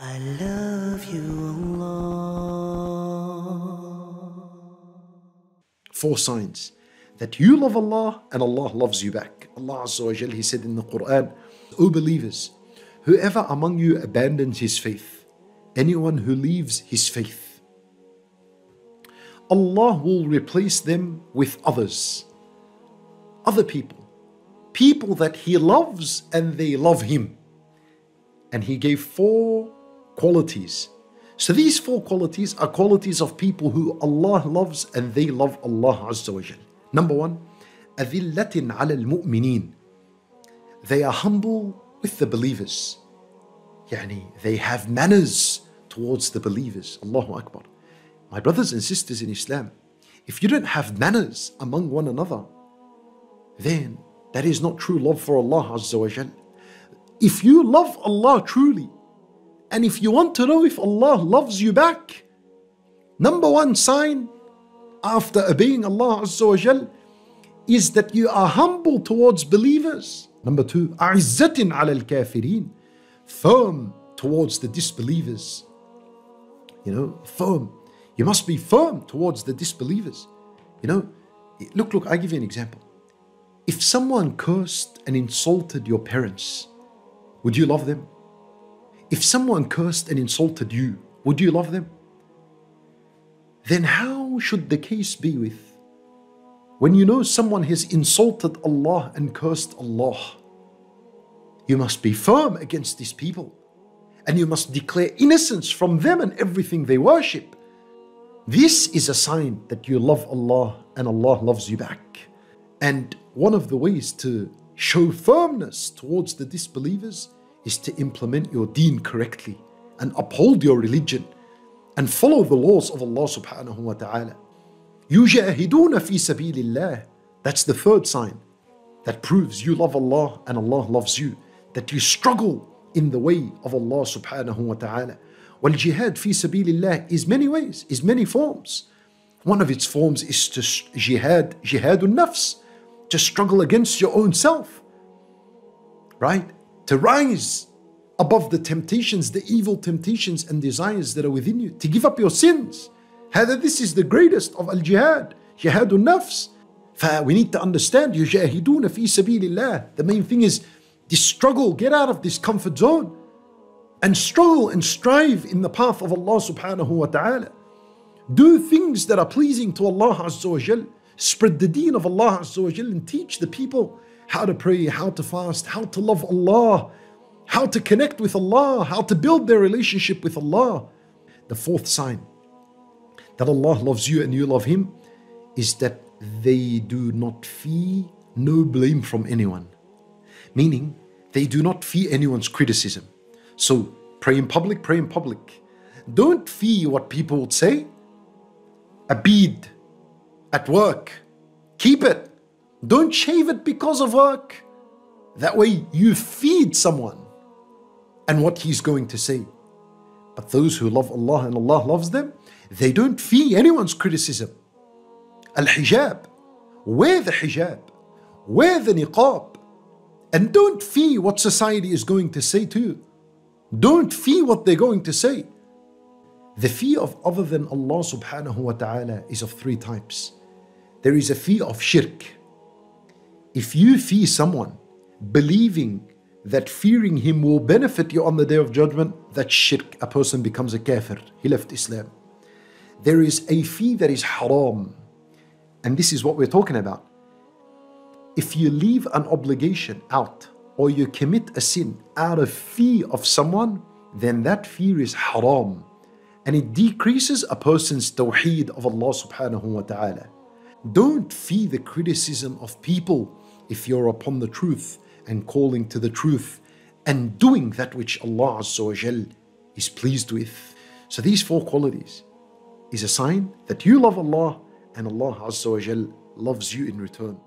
I love you, Allah. Four signs that you love Allah and Allah loves you back. Allah Azza wa Jal, He said in the Quran, O believers, whoever among you abandons his faith, anyone who leaves his faith, Allah will replace them with others, other people, people that He loves and they love Him. And He gave four qualities. So these four qualities are qualities of people who Allah loves and they love Allah Azza wa Jal. Number one, أذلة على المؤمنين. They are humble with the believers. يعني they have manners towards the believers. Allahu Akbar. My brothers and sisters in Islam, if you don't have manners among one another, then that is not true love for Allah Azza wa Jal. If you love Allah truly, and if you want to know if Allah loves you back, number one sign after obeying Allah Azza wa Jal is that you are humble towards believers. Number two, أعزة على الكافرين, firm towards the disbelievers. You know, firm. You must be firm towards the disbelievers. You know, look, look, I give you an example. If someone cursed and insulted your parents, would you love them? If someone cursed and insulted you, would you love them? Then how should the case be with when you know someone has insulted Allah and cursed Allah? You must be firm against these people and you must declare innocence from them and everything they worship. This is a sign that you love Allah and Allah loves you back. And one of the ways to show firmness towards the disbelievers is to implement your deen correctly and uphold your religion and follow the laws of Allah subhanahu wa ta'ala. يجاهدون في سبيل الله. That's the third sign that proves you love Allah and Allah loves you. That you struggle in the way of Allah subhanahu wa ta'ala. والجهاد في سبيل الله is many ways, is many forms. One of its forms is to jihad, jihadun nafs, to struggle against your own self. Right? to rise above the temptations, the evil temptations and desires that are within you, to give up your sins. هذا this is the greatest of al-jihad, jihad nafs. We need to understand يجاهدون في سبيل الله. The main thing is this struggle, get out of this comfort zone and struggle and strive in the path of Allah subhanahu wa ta'ala. Do things that are pleasing to Allah Azza wa Jal. Spread the deen of Allah Azza wa Jal and teach the people how to pray, how to fast, how to love Allah, how to connect with Allah, how to build their relationship with Allah. The fourth sign that Allah loves you and you love Him is that they do not fear no blame from anyone. Meaning, they do not fear anyone's criticism. So, pray in public, pray in public. Don't fear what people would say. A bead at work, keep it. Don't shave it because of work. That way you feed someone and what he's going to say. But those who love Allah and Allah loves them, they don't fear anyone's criticism. Al hijab, wear the hijab, wear the niqab, and don't fear what society is going to say to you. Don't fear what they're going to say. The fear of other than Allah subhanahu wa ta'ala is of three types. There is a fear of shirk, if you fear someone believing that fearing him will benefit you on the day of judgment, that shirk. A person becomes a kafir. He left Islam. There is a fear that is haram. And this is what we're talking about. If you leave an obligation out or you commit a sin out of fear of someone, then that fear is haram. And it decreases a person's tawheed of Allah subhanahu wa ta'ala. Don't fear the criticism of people if you're upon the truth and calling to the truth and doing that which Allah Azza is pleased with. So these four qualities is a sign that you love Allah and Allah Azza loves you in return.